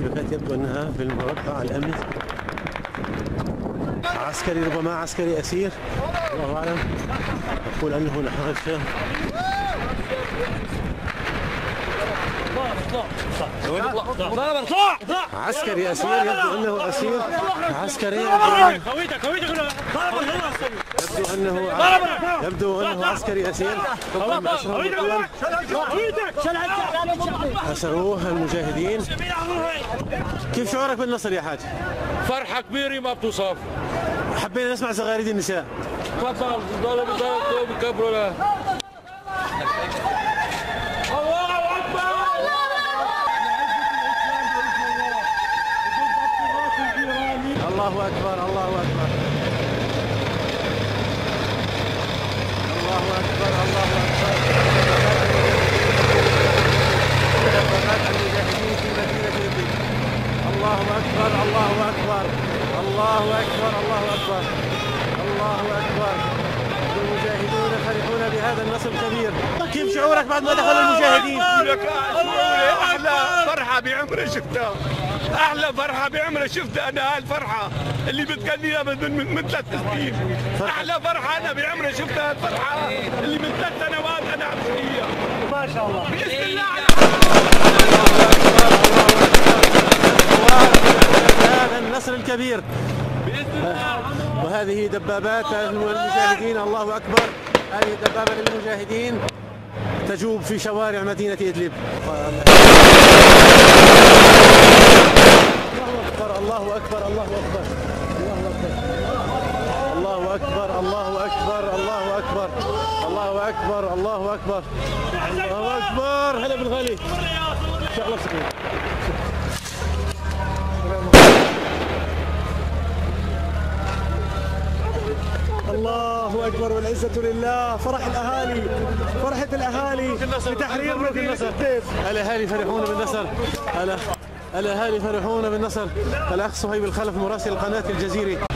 الاشتباكات يبدو أنها في المربع الأمني عسكري ربما عسكري أسير. الله أعلم. أقول أنه نحن الشام عسكري أسير يبدو أنه أسير. عسكري خويتك خويتك. يبدو أنه يبدو أنه عسكري اسير بأسره القوى. أسروه المجاهدين. كيف شعورك بالنصر يا حاج؟ فرحة كبيرة ما بتوصف. حبينا نسمع زغاريد النساء. تفضل. ضلوا بضلوا بكبروا له الله أكبر الله أكبر الله أكبر. الله أكبر الله أكبر. الله أكبر الله أكبر. المجاهدون فرحون بهذا النصر الكبير كيف شعورك بعد ما دخل المجاهدين؟ أحلى فرحة بعمري شفتها أحلى فرحة بعمري شفتها أنا هالفرحه اللي بتغنيها من من, من ثلاث سنين. أحلى فرحة أنا بعمري شفتها الفرحة اللي من ثلاث سنوات أنا عم فيها ما شاء الله. باذن الله. هذا النصر الكبير. وهذه دبابات المجاهدين الله أكبر. هذه دبابه للمجاهدين تجوب في شوارع مدينة إدلب. الله أكبر الله أكبر الله اكبر الله اكبر الله اكبر الله اكبر الله أكبر. الله أكبر. هلا بالغالي شغله سكين الله أكبر والعزة لله. فرح الأهالي. فرحة الأهالي بتحرير مدينه الديف الأهالي فرحون بالنصر. الأهالي فرحون بالنصر. الأخ صهيب الخلف مراسل قناه الجزيره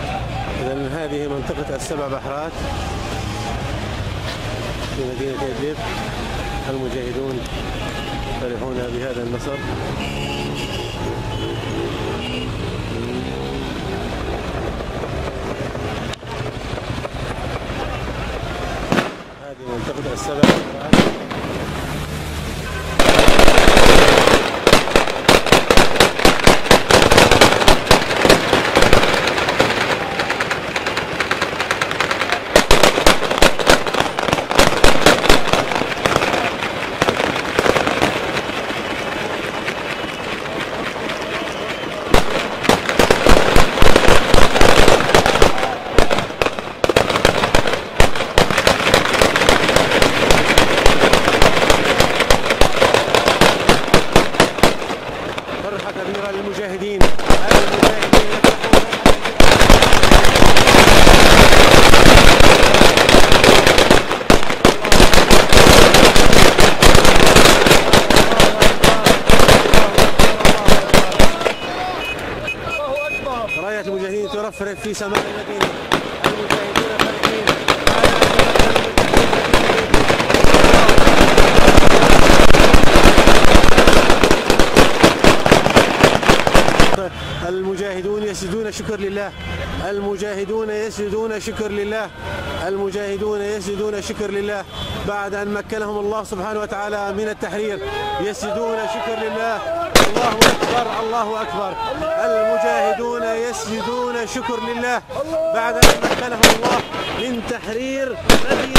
اذا هذه منطقة السبع بحرات. في مدينه ادلب المجاهدون فرحون بهذا النصر. هذه منطقة السبع. نصر المجاهدين المجاهدين راية المجاهدين ترفرف في سماء المدينة لله. المجاهدون يسجدون شكر لله. المجاهدون يسجدون شكر لله. بعد أن مكنهم الله سبحانه وتعالى من التحرير يسجدون شكر لله. الله أكبر الله أكبر. المجاهدون يسجدون شكر لله. بعد أن مكنهم الله من تحرير فرحين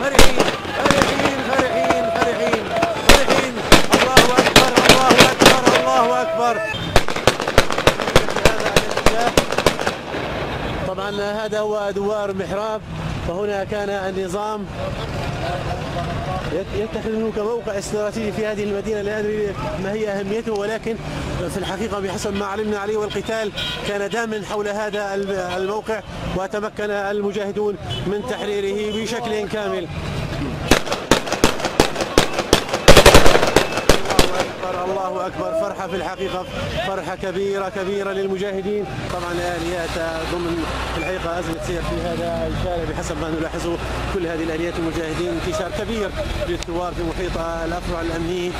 فرحين فرحين فرحين فرحين الله أكبر الله أكبر الله أكبر طبعا هذا هو دوار محراب فهنا كان النظام يتخذه كموقع استراتيجي في هذه المدينة لا أدري ما هي أهميته ولكن في الحقيقة بحسب ما علمنا عليه والقتال كان داما حول هذا الموقع وتمكن المجاهدون من تحريره بشكل كامل الله أكبر الله أكبر. فرحة في الحقيقة فرحة كبيرة كبيرة للمجاهدين. طبعا الآليات ضمن الحقيقة أزمة سير في هذا الشارع بحسب ما نلاحظه كل هذه الآليات المجاهدين. انتشار كبير للثوار في محيط الأفرع الأمني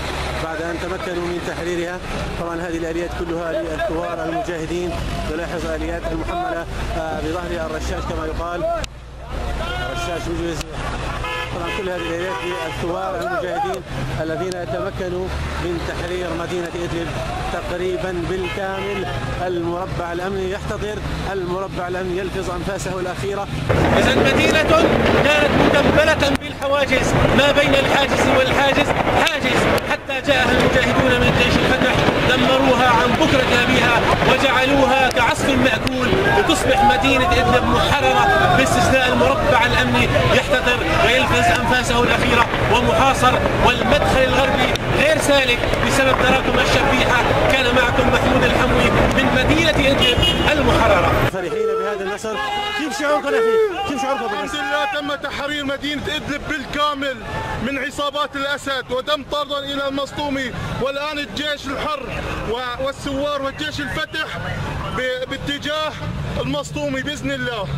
بعد أن تمكنوا من تحريرها. طبعا هذه الآليات كلها للثوار المجاهدين. نلاحظ آليات المحملة بظهر الرشاش كما يقال. الرشاش يجوز طبعا كل هذه الآليات للثوار المجاهدين الذين تمكنوا من تحرير مدينة إدلب تقريبا بالكامل. المربع الأمني يحتضر المربع الأمني يلفظ أنفاسه الأخيرة. إذا مدينة كانت مدبلة بالحواجز ما بين الحاجز والحاجز. حاجز حتى جاءها المجاهدون من جيش الفتح دمروها عن بكرة أبيها وجعلوها كعصف مأكول. لتصبح مدينة إدلب محررة باستثناء المربع الأمني يحتضر ويلفظ أنفاسه الأخيرة ومحاصر والمدخل الغربي غير سالك بسبب تراكم الشبيحة كان معكم محمود الحموي من مدينة إدلب المحررة فرحين بهذا النصر كيف شعوركم يا أخي؟ كيف شعوركم الحمد؟ لله تم تحرير مدينة إدلب بالكامل من عصابات الأسد وتم طردا إلى المسطومي والآن الجيش الحر و- والثوار والجيش الفتح باتجاه المسطومي بإذن الله.